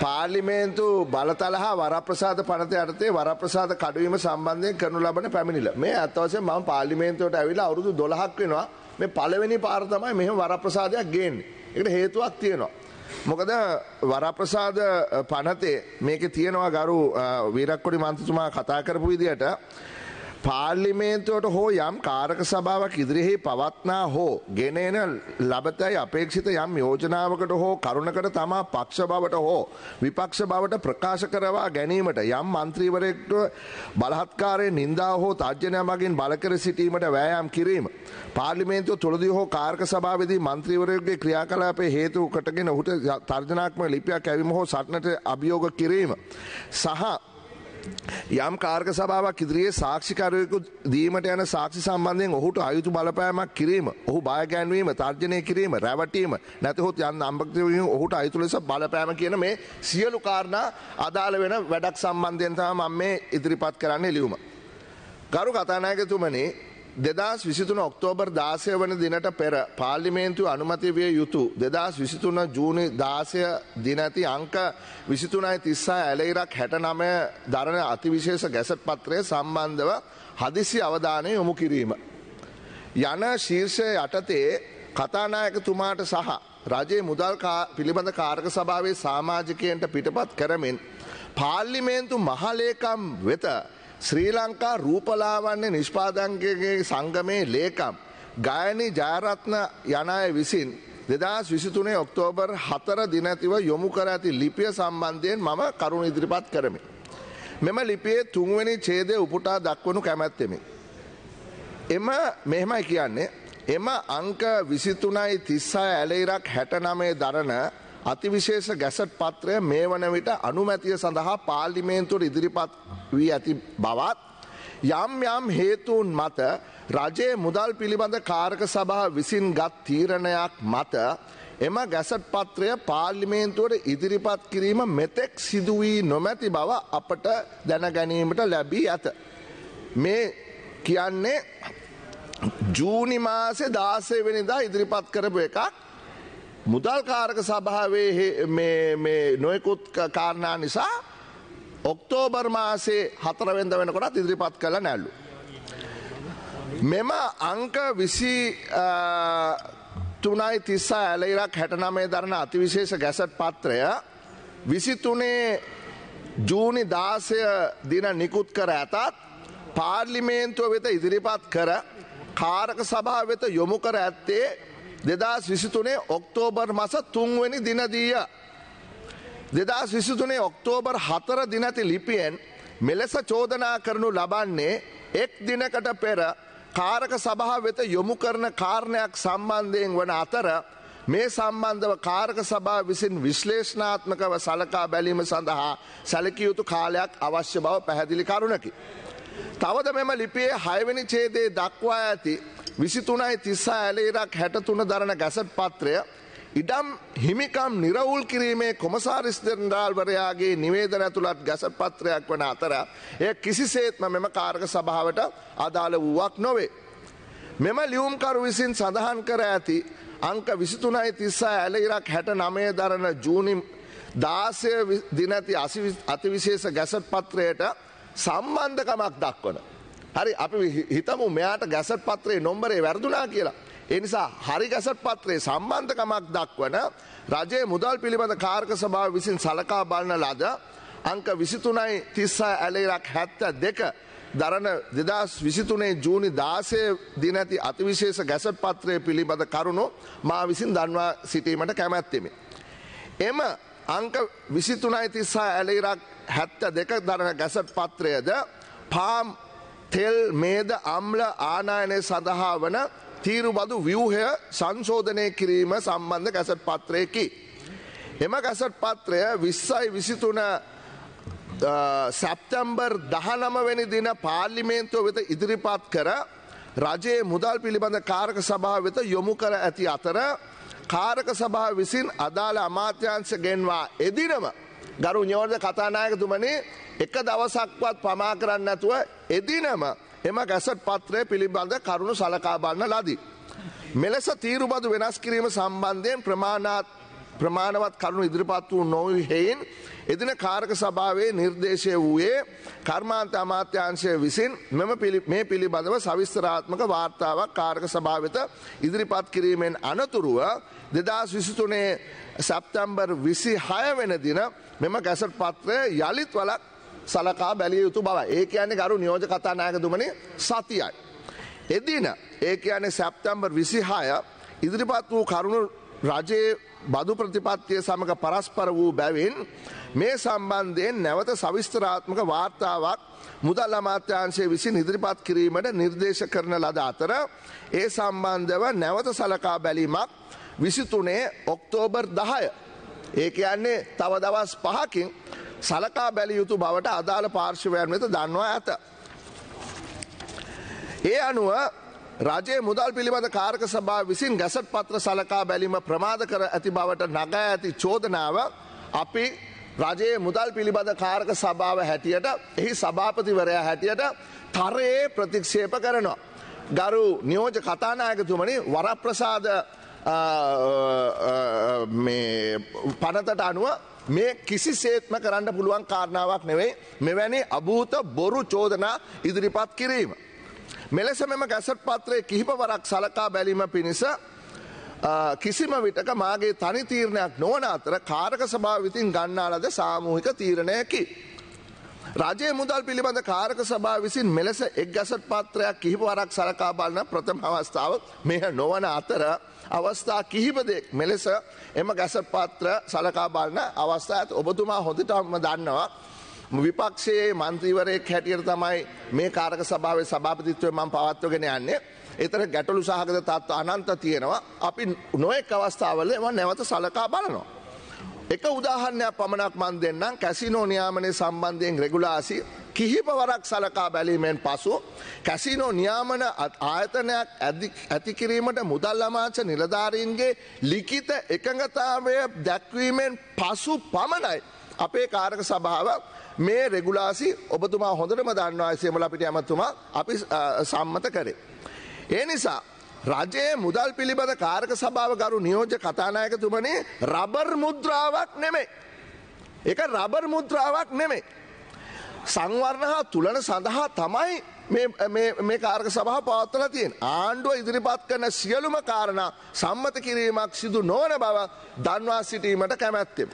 පාර්ලිමේන්තු බලතල හා වරප්‍රසාද පනත යටතේ වරප්‍රසාද කඩුවීම සම්බන්ධයෙන් කරනු ලබන පැමිණිල මේ අත්තවසයෙන් මම පාර්ලිමේන්තුවට ඇවිල්ලා අවුරුදු 12ක් වෙනවා මේ පළවෙනි පාර තමයි මෙහෙම වරප්‍රසාදයක් ගේන්නේ. ඒකට හේතුවක් තියෙනවා. මොකද වරප්‍රසාද පනතේ මේකේ තියෙනවා ගරු වීරක්කොඩි මන්ත්‍රතුමා කතා කරපු විදිහට පාර්ලිමේන්තුවට හෝ යම් කාරක සභාවක් ඉදිරිහි පවත්නා හෝ ගෙනන ලබතයි අපේක්ෂිත යම් යෝජනාවකට හෝ කරුණකට තමා පක්ෂ බවට හෝ විපක්ෂ බවට ප්‍රකාශ කරවා ගැනීමට යම් මන්ත්‍රීවරෙක්ට බලහත්කාරය නින්දා හෝ තර්ජනය මගින් බලකර සිටීමට වෑයම් කිරීම. පාර්ලිමේන්තුව තුළදී හෝ කාර්ක සභාවදී මන්ත්‍රීවරයගේ ක්‍රියාකලාපේ හේතු කටගෙන ඔහුට තර්ජනාත්ම ලිපියක් ඇවිම හෝ සටනට අභියෝග කිරීම. සහ යම් කාර්ක සභාවක් ඉදිරියේ සාක්ෂිකරයකු දීමට යන සාක්ෂි සම්බන්ධයෙන් ඔහුට අයුතු බලපෑමක් කිරීම ඔහු බයගැන්වීම තර්ජනය කිරීම රැවටීම නැතිහොත් යන් අම්භක්තිවීම ඔහුට අයුතු ලෙස බලපෑම කියන මේ සියලු කාරණා අදාළ වෙන වැඩක් සම්බන්ධයෙන් තම මම මේ ඉදිරිපත් කරන්න ලියුම. ගරු කතානායකතුමනි දෙදස් විසිතුන ඔක්තෝබර් දාසය වන දිනට පෙර පාර්ලිමේන්තු අනුමති විය යුතු දෙදස් විසිතුන ජූනි දාසය දිනැති අංක විසිතුනයි තිස්සා ඇලෙයිරක් හැට නමය දරණ අතිවිශේෂ ගැසට පත්‍රය සම්බන්ධව හදිසි අවධානය යොමු කිරීම. යන ශීර්ෂය යටතේ කතානායකතුමාට සහ රජයේ මුදල් පිළිබඳ කාරක සභාවේ සාමාජිකයන්ට පිටපත් කරමින් පාර්ලිමේන්තු මහලේකම් වෙත ශ්‍රී ලංකා රූපලාවන්නේ නිෂ්පාදන්ගේ සංගමේ ලේකම් ගායනි ජයරත්න යනය විසින් දෙදස් විසිතුනේ ඔක්තෝබර් හතර දිනැතිව යොමු කර ඇති ලිපිය සම්බන්ධයෙන් මම කරුණ ඉදිරිපත් කරමි. මෙම ලිපියේ තුන්වැනි ඡේදය උපුටා දක්වනු කැමැත්තෙමි. එම මෙහෙමයි කියන්නේ එම අංක විසිතුනයි තිස්සා ඇලෙයිරක් හැට නමේ දරන අතිවිශේෂ ගැසට් පත්‍රය මේ වන විට අනුමැතිය සඳහා පාර්ලිමේන්තුවට ඉදිරිපත් වී ඇති බවත් යම් යම් හේතුන් මත රජයේ මුදල් පිළිබඳ කාරක සභා විසින් ගත් තීරණයක් මත එම ගැසට් පත්‍රය පාර්ලිමේන්තුවට ඉදිරිපත් කිරීම මෙතෙක් සිදුවී නොමැති බව අපට දැනගැනීමට ලැබී ඇත. මේ කියන්නේ ජූනි මාසේ දාසය වෙනිදා ඉදිරිපත් කරපු එකක් මුදල් කාරක සභාවේ නොයකුත් කාරණා නිසා ඔක්තෝබර් මාසේ හතරවෙන්ද වෙනකොටත් ඉදිරිපත් කළ නැල්ලු. මෙම අංක විසි තුනයි තිස්සා ඇලයිරක් හැටනමේ දරන අතිවිශේෂ ගැසට් පත්‍රය විසිතුනේ ජූනි දාසය දින නිකුත් කර ඇතත් පාර්ලිමේන්තුව වෙත ඉදිරිපත් කර කාරක සභා වෙත යොමු කර ඇත්තේ දෙදස් විසිතුනේ ඔක්තෝබර් මස තුන්වැනි දිනදීය. දෙදස් විසිතුනේ ඔක්තෝබර් හතර දිනති ලිපියෙන් මෙලෙස චෝදනා කරනු ලබන්නේ එක් දිනකට පෙර කාරක සභහ වෙත යොමු කරන කාරණයක් සම්බන්ධයෙන් වන අතර මේ සම්බන්ධව කාරක සභා විසින් විශ්ලේෂනාත්මකව සලකා බැලීම සඳහා සැලකියයුතු කාලයක් අවශ්‍ය බව පැහැදිලි කරුණකි. තවද මෙම ලිපියේ හයවැනි ඡේදයේ දක්වා ඇති විසිතුනයි තිස්සා ඇලේරක් හැටතුන දරන ගැසට් පත්‍රය ඉඩම් හිමිකම් නිරවුල් කිරීමේ කොමසාරිස් දෙරන්ඩාල්වරයාගේ නිවේදන ඇතුළත් ගැසට පත්‍රයක් වන අතර එය කිසිසේත්ම මෙම කාර්ක සභාවට අදාළ වූවක් නොවේ. මෙම ලියුම්කරු විසින් සඳහන් කර ඇති අංක විසිතුනයි තිස්සා ඇලඉරක් හැට නමය දරන ජූනිම් දාසය දිනැති අතිවිශේෂ ගැසට පත්‍රයට සම්බන්ධකමක් දක්වන. හරි අපි හිතමු මෙයාට ගැසට පත්‍රයේ නොම්බරේ වැරදුනා කියලා. එනිසා හරි ගැසට පත්‍රයේ සම්බන්ධකමක් දක්වන රජයේ මුදල් පිළිබඳ කාර්ක සභාව විසින් සලකා බලන ලද අංක විසිතුනයි තිස්සා ඇලේරක් හැත්ත දෙක දරන දෙදස් විසිතුනේ ජූනි දාසය දිනැති අතිවිශේෂ ගැසට පත්‍රය පිළිබඳ කරුණු මා විසින් දන්වා සිටීමට කැමැත්තෙමි. එම අංක විසිතුනයි තිස්සා ඇලේරක් හැත්ත දෙක දරන ගැසට පත්‍රයද පාම් තෙල් මේද අම්ල ආනායනය සඳහා වන තීරුබදු ව්‍යූහය සංශෝධනය කිරීම සම්බන්ධ ගැසට පත්‍රයකි. එම ගැසට පත්‍රය විස්සයි විසිතුන සැප්තැම්බර් දහනමවැනි දින පාර්ලිමේන්තුව වෙත ඉදිරිපත් කර රජයේ මුදල් පිළිබඳ කාරක සභාව වෙත යොමු කර ඇති අතර කාරක සභා විසින් අදාළ අමාත්‍යංශ ගෙන්වා එදිනම ගරු ඥෝර්ද කතානායකතුමනි එක දවසක්වත් පමා කරන්න ඇතුව එදිනම එම ගැසට පත්‍රය පිළිබඳ කරුණු සලකා බන්න ලදී. මෙලෙස තීරුබදු වෙනස් කිරීම සම්බන්ධයෙන් ප්‍රමාණාත් ප්‍රමාණවත් කරුණු ඉදිරිපත් වූ නොවී හෙයින් එදින කාරක සභාවේ නිර්දේශය වූයේ කර්මාන්ත අමාත්‍යංශය විසින් මෙම මේ පිළිබඳව සවිස්තරාත්මක වාර්තාවක් කාරක සභාවත ඉදිරිපත් කිරීමෙන් අනතුරුව දෙදස් විසිතුනේ සැප්තැම්බර් විසි හය වෙන දින මෙම ගැසට පත්‍රය යළිත් වලක් සලකා බැලිය යුතු බව ඒ කියන්නේ ගරු නියෝජ කතානායකතුමනි සතියයි. එදින ඒ කියන්නේ සැප්තැම්බර් විසිහාය ඉදිරිපත් වූ කරුණු රජයේ බදු ප්‍රතිපත්තිය සමඟ පරස්පර වූ බැවින් මේ සම්බන්ධයෙන් නැවත සවිස්තරාත්මක වාර්තාවක් මුදල් අමාත්‍යංශය විසින් ඉදිරිපත් කිරීමට නිර්දේශ කරන ලද අතර ඒ සම්බන්ධව නැවත සලකා බැලීමක් විසිතුනේ ඔක්තෝබර් දහය. ඒ කියන්නේ තව දවස් පහකින් සලකා බැලිය යුතු බවට අදාළ පාර්ශවයන් වෙත දන්වා ඇත. ඒ අනුව රජයේ මුදල් පිළිබඳ කාරක සභා විසින් ගැසට් පත්‍ර සලකා බැලීම ප්‍රමාද කර ඇති බවට නගා ඇති චෝදනාව අපි රජයේ මුදල් පිළිබඳ කාරක සභාව හැටියට එහි සභාපතිවරයා හැටියට තරයේ ප්‍රතික්ෂේප කරනවා. ගරු නියෝජ කතානායකතුමනි වරප්‍රසාද පනතට අනුව මේ කිසි සේත්ම කරන්න පුළුවන් කාරණාවක් නෙවෙයි මෙවැනි අභූත බොරු චෝදනා ඉදිරිපත් කිරීම. මෙලෙස මෙම ගැසට් පත්‍රය කිහිප වරක් සලකා බැලීම පිණිස කිසිම විටක මාගේ තනි තීරණයක් නොවන අතර කාරක සභාව විතින් ගන්නාලද සාමූහික තීරණයකි. රජයේ මුදල් පිළිබඳ කාරක සභා විසින් මෙලෙස එක් ගැසට් පත්‍රයක් කිහිප වරක් සලකා බලන ප්‍රථම අවස්ථාව මෙහ නොවන අතර අවස්ථා කිහිපදෙක් මෙලෙස එම ගැසට් පත්‍ර සලකා බලන අවස්ථා ඇත ඔබතුමා හොඳටම දන්නවා විපක්ෂයේ මන්ත්‍රීවරයෙක් හැටියට තමයි මේ කාරක සභාවේ සභාපතිත්වය මම පවත්වගෙන යන්නේ. එතර ගැටලු සහගත තත්ව අනන්ත තියෙනවා. අපි නොයෙක් අවස්ථාවල එම නැවත සලකා බලනවා. එක උදාහරණයක් පමණක් මන් දෙන්නම් කැසිනෝ නියාමනය සම්බන්ධයෙන් රෙගුලාසි කිහිප වරක් සලකා බැලීමෙන් පසු කැසිනෝ නියාමන ආයතනයක් ඇතිකිරීමට මුදල් අමාච නිලධාරීන්ගේ ලිකිත එකඟතාවය දැක්වීමෙන් පසු පමණයි අපේ කාරක සභාව මේ රෙගුලාසි ඔබතුමා හොඳටම දන්නවා සේමල අපිට ඇමතුමා අපි සම්මත කරේ. ඒ නිසා රජයේ මුදල් පිළිබඳ කාරක සභාව ගරු නියෝජ්‍ය කතානායකතුමනේ රබර් මුද්‍රාවක් නෙමේ. එක රබර් මුද්‍රාවක් නෙමේ. සංවර්ණ හා තුලන සඳහා තමයි මේ කාරක සභහ පවත්වල තියෙන් ආණ්ඩුව ඉදිරිපත් කරන සියලුම කාරණ සම්මත කිරීමක් සිදු නොවන බව දන්වා සිටීමට කැමැත්තෙම.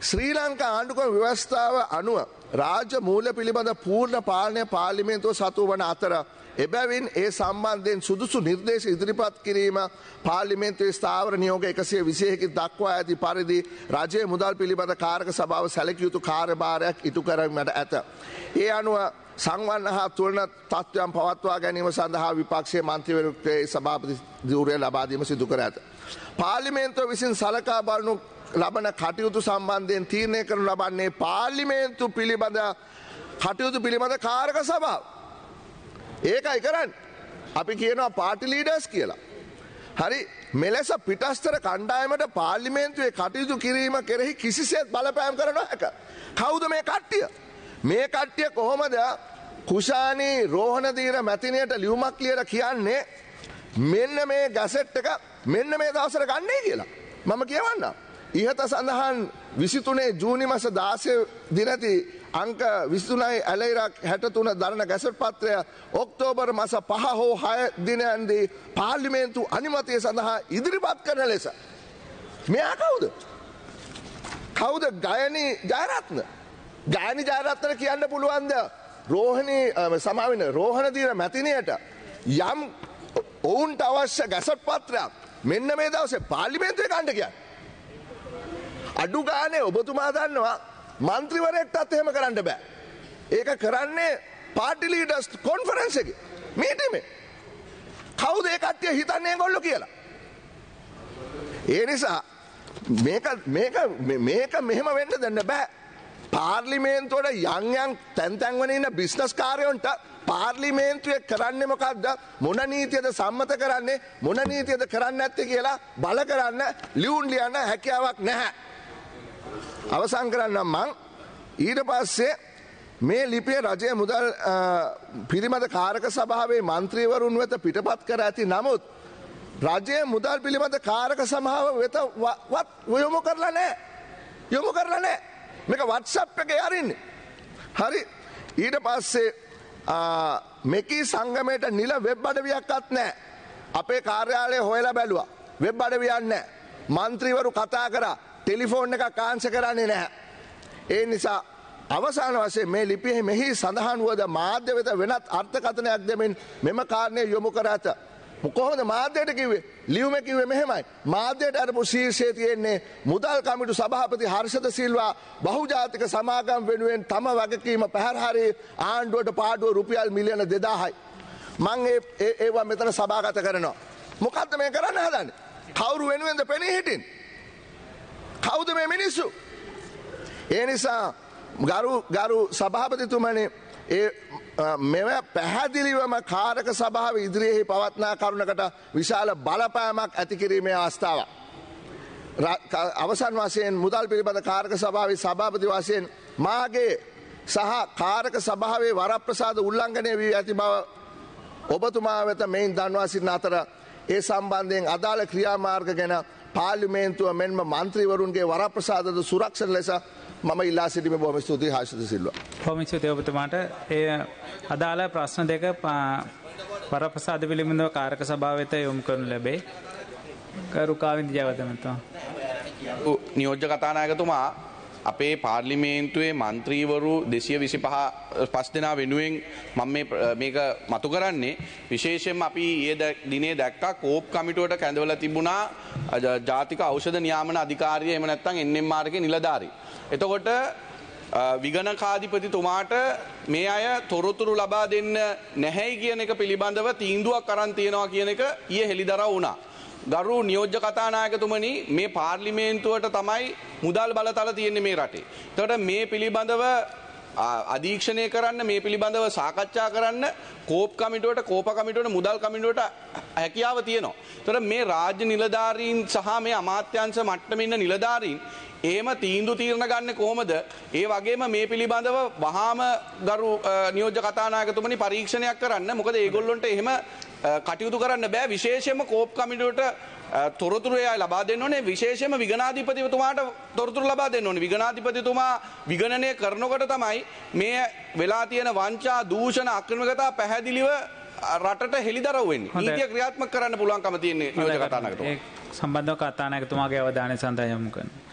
ශ්‍රී ලංකා ආණ්ඩුක ව්‍යවස්ථාව අනුව රාජ්‍ය මූල පිළිබඳ පූර්ණ පාලනය පාලිමේන්තුව සතු වන අතර එබැවින් ඒ සම්බන්ධයෙන් සුදුසු නිර්දේශ ඉදිරිපත් කිරීම පාලිමේන්තුවේ ස්ථාවර නියෝග එකසේ විසයහකි දක්වා ඇති පරිදි රජය මුදල් පිළිබඳ කාරක සභාව සැලකයුතු කාර්භාරයක් ඉටු කරමට ඇත. ඒ අනුව සංවන්න හා තුළන තත්ත්වයන් පවත්වා ගැනීම සඳහා විපක්ෂය මන්ත්‍රවරුක්තේ සභාපති දූරය ලබාදීම සිදු කර ඇත. පාලිමේන්තුව විසින් සලකා බලනු ලබන කටයුතු සම්බන්ධයෙන් තීරණය කරනු ලබන්නේ පාර්ලිමේන්තු පිළිබඳ කටයුතු පිළිබඳ කාරක සභාව. ඒකයි කරන්න. අපි කියනවා පාටි ලීඩර්ස් කියලා. හරි මෙලෙස පිටස්තර කණ්ඩායමට පාර්ලිමේන්තුවේ කටයුතු කිරීම කෙරෙහි කිසිසේත් බලපෑම් කරන හැක. කෞුද මේ කට්ටිය. මේ කට්ටිය කොහොමද කුෂානී රෝහණදීර මැතිනයට ලියුමක් ලියර කියන්නේ මෙන්න මේ ගැසෙට් එක මෙන්න මේ දවසර ගන්නේ කියලා. මම කියවන්නම්. ඉහත සඳහන් විසිතුනේ ජූනි මස දාසය දිනති අංක විස්තුනයි ඇලයිරක් හැටතුන දරන ගැසට පත්‍රය ඔක්තෝබර් මස පහ හෝ හය දිනයන්දී පාර්ලිමේන්තු අනිමතය සඳහා ඉදිරිපත් කරන ලෙස. මෙයා කවුද. කවුද ගයනී ජයරත්න. ගෑනි ජයරත්වන කියන්න පුළුවන්ද රෝහණී සමාවෙන රෝහණ දීන මැතිනයට යම් ඔවුන්ට අවශ්‍ය ගැසට පත්‍රයක් මෙන්න මේ දවසේ පාලිමේන්තුවේ කණ්ඩ කියන්න. අඩු ගානේ ඔබතුමා දන්නවා මන්ත්‍රීවරයෙක්ටත් එහෙම කරන්න බෑ. ඒක කරන්නේ පාටි ලීඩර්ස් කොන්ෆරන්ස් එක මීටමේ. කවුද ඒ කට්ටිය හිතන්නේ ගොල්ලෝ කියලා. ඒ නිසා මේක මේක මේක මෙහෙම වෙන්න දෙන්න බෑ. පාර්ලිමේන්තුවට යංයන් තැන්තැන්වන ඉන්න බිස්නස් කාරයොන්ට පාර්ලිමේන්තුවේ කරන්නේ මොකක්ද මොන නීතියද සම්මත කරන්නේ මොන නීතියද කරන්න ඇත්ත කියලා බල කරන්න ලියුන් ලියන්න හැකියාවක් නැහැ. අවසං කරන්නම් මං ඊට පස්සේ මේ ලිපිය රජය මුදල් පිරිමද කාරක සභාවේ මන්ත්‍රීවරුන් වෙත පිටපත් කර ඇති නමුත් රජයේ මුදල් පිළිබඳ කාරක සමාව වෙත ව- වත් යොමු කරලා නෑ. යොමු කරලා නෑ. මේක වත්සප් එක අරින්නේ. හරි ඊට පස්සේ ආ, මෙකී සංගමයට නිල වෙබ් අඩවියක්වත් නෑ. අපේ කාර්යාලය හොයලා බැලුවා. වෙබ් අඩවියන්න මන්ත්‍රීවරු කතා කර ටෙලිෆෝන් එක කාංශ කරන්නේ නැහැ. ඒ නිසා අවසාන වශයෙන් මේ ලිපියෙහි මෙහි සඳහන් වුවද මාධ්‍ය වෙත වෙනත් අර්ථකථනයක් දෙමින් මෙම කාරණය යොමු කර ඇත. කොහොමද මාධ්‍යයට කිව්වේ ලියුම කිව්වේ මෙහෙමයි. මාධ්‍යයට අරපු ශීර්ෂයේ තියෙන්නේ මුදල් කමිටු සභාපති හර්ෂද සිල්වා බහුජාතික සමාගම් වෙනුවෙන් තම වගකීම පැහැරහරි ආණ්ඩුවට පාඩුව රුපියල් මිලියන දෙදාහයි. මං ඒ- ඒ- ඒවා මෙතන සභාගත කරනවා. මොකක්ද මේ කරන්න හදන්න. කවුරු වෙනුවෙන්ද පෙනී හිටින්. කවුද මේ මිනිස්සු. ඒ නිසා ගරු ගරු සභාපතිතුමන ඒ මෙම පැහැදිලිවම කාරක සභාව ඉදිරියෙහි පවත්නා කරුණකට විශාල බලපෑමක් ඇතිකිරීමේ අවස්ථාව. ර- ක- අවසන් වශයෙන් මුදල් පිළිබඳ කාරක සභාවේ සභාපති වශයෙන් මාගේ සහ කාරක සභාවේ වරප්‍රසාද උල්ලංඝනය වී ඇති බව ඔබතුමා වෙත මෙයින් දන්වා සිටින අතර ඒ සම්බන්ධයෙන් අදාළ ක්‍රියාමාර්ග ගැන පාර්ලිමේන්තුව මෙන්ම මන්ත්‍රීවරුන්ගේ වරප්‍රසාදද සුරක්ෂණ ලෙස මම ඉල්ලා සිටිම බොම ස්තුති හර්ෂද සිල්වා. කොමිස්තු ඔබතුමාට ඒ අදාළ ප්‍රශ්න දෙක පරප්‍රසාද පිළිබඳව කාරක සභාවත යොම් කරනු ලැබේ කරුකාවිදි ජයවතමතුවා. නියෝජ්‍ය කතානායකතුමා අපේ පාර්ලිමේන්තුවේ මන්ත්‍රීවරු දෙසිය විසි පහ පස් දෙනා වෙනුවෙන් මම මේ ප්‍ර- මේක මතු කරන්නේ විශේෂයෙන් අපි ඒ දැ- දිනේ දැක්කා කෝප් කමිටුවට කැඳවල තිබුණා අ, ජ- ජාතික ඖෂධ නියාමන අධිකාරිය එම නැත්තම් එන්නෙම් මාර්ග නිලධාරී. එතකොට අ, විගණකාධිපතිතුමාට මේ අය තොරතුරු ලබා දෙන්න නැහැයි කියන එක පිළිබඳව තීන්දුවක් අරන් තියෙනවා කියන එක ඊය හෙළිදරව් වුණා. ගරු නියෝජ්‍ය කතානායකතුමනි මේ පාර්ලිමේන්තුවට තමයි මුදල් බලතල තියෙන්නේ මේ රටේ. තොට මේ පිළිබඳව ආ, අධීක්ෂණය කරන්න මේ පිළිබඳව සාකච්ඡා කරන්න කෝප් කමිටුවට කෝප කමිටුවට මුදල් කමිටුවට හැකියාව තියෙනවා. තොට මේ රාජ්‍ය නිලධාරීන් සහ මේ අමාත්‍යංශ මට්ටමින්න නිලධාරීන් ඒම තීන්දු තීරණ ගන්න කොහොමද? ඒ වගේම මේ පිළිබඳව වහාම ගරු නියෝජ්‍ය කතානායකතුමනි පරීක්ෂණයක් කරන්න. මොකද ඒගොල්ලොන්ට එහෙම කටයුතු කරන්න බෑ. විශේෂයෙන්ම කෝප් කමිටුවට තොරතුරය ලබා දෙන්න ඕනේ. විශේෂම විගනාධිපතිතුමාට තොරතුරු ලබා දෙන්න ඕනේ. විගනාධිපතිතුමා විගණනය කරනකොට තමයි මේ වෙලා තියෙන වංචා දූෂණ අක්‍රමිකතා පැහැදිලිව රටට හෙළිදරව් වෙන්නේ. නීතිය ක්‍රියාත්මක කරන්න පුළුවන්කම තියෙන්නේ නියෝජ්‍ය කතානායකතුමා. සම්බන්ධව කතානායකතුමාගේ අවධානය සඳහා යොමු කරනවා.